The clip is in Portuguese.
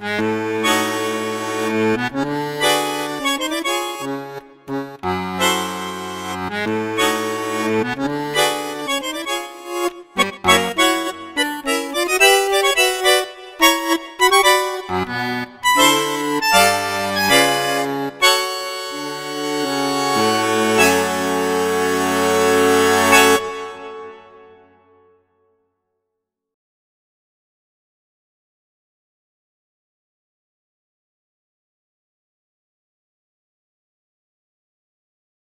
Música